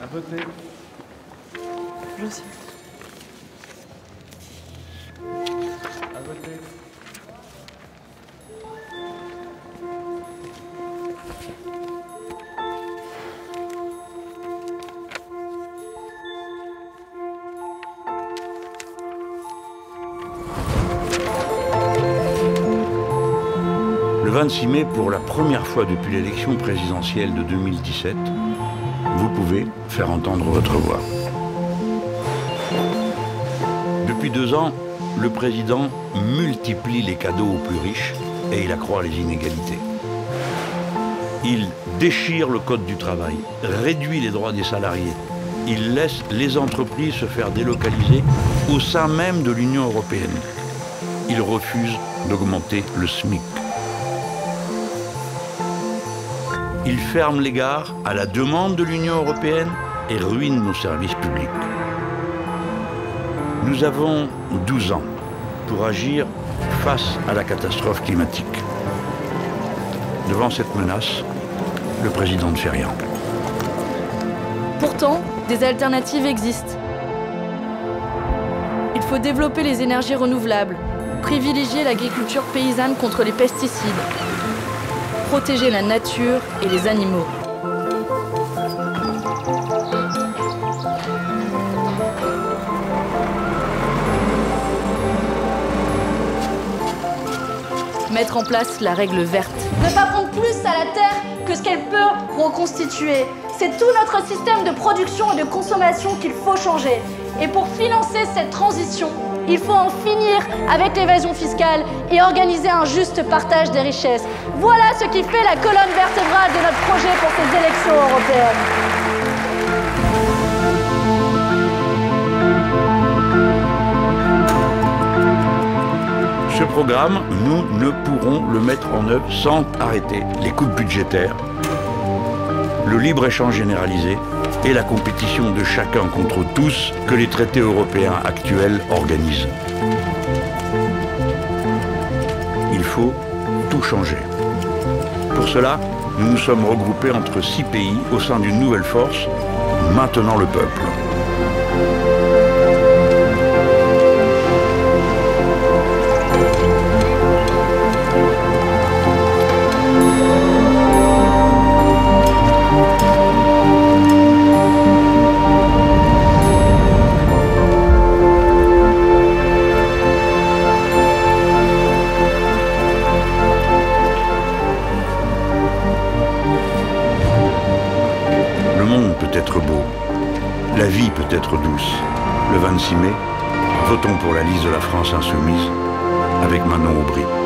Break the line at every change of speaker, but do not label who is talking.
À voter.
Je
26 mai, pour la première fois depuis l'élection présidentielle de 2017, vous pouvez faire entendre votre voix. Depuis deux ans, le président multiplie les cadeaux aux plus riches et il accroît les inégalités. Il déchire le code du travail, réduit les droits des salariés. Il laisse les entreprises se faire délocaliser au sein même de l'Union européenne. Il refuse d'augmenter le SMIC. Il ferme les gares à la demande de l'Union européenne et ruine nos services publics. Nous avons 12 ans pour agir face à la catastrophe climatique. Devant cette menace, le président ne fait rien.
Pourtant, des alternatives existent. Il faut développer les énergies renouvelables, privilégier l'agriculture paysanne contre les pesticides, protéger la nature et les animaux. Mettre en place la règle verte.
Ne pas prendre plus à la terre que ce qu'elle peut reconstituer. C'est tout notre système de production et de consommation qu'il faut changer. Et pour financer cette transition, il faut en finir avec l'évasion fiscale et organiser un juste partage des richesses. Voilà ce qui fait la colonne vertébrale de notre projet pour ces élections européennes.
Ce programme, nous ne pourrons le mettre en œuvre sans arrêter les coupes budgétaires, le libre-échange généralisé et la compétition de chacun contre tous que les traités européens actuels organisent. Il faut tout changer. Pour cela, nous nous sommes regroupés entre six pays au sein d'une nouvelle force, maintenant le peuple. La vie peut être douce. Le 26 mai, votons pour la liste de la France insoumise avec Manon Aubry.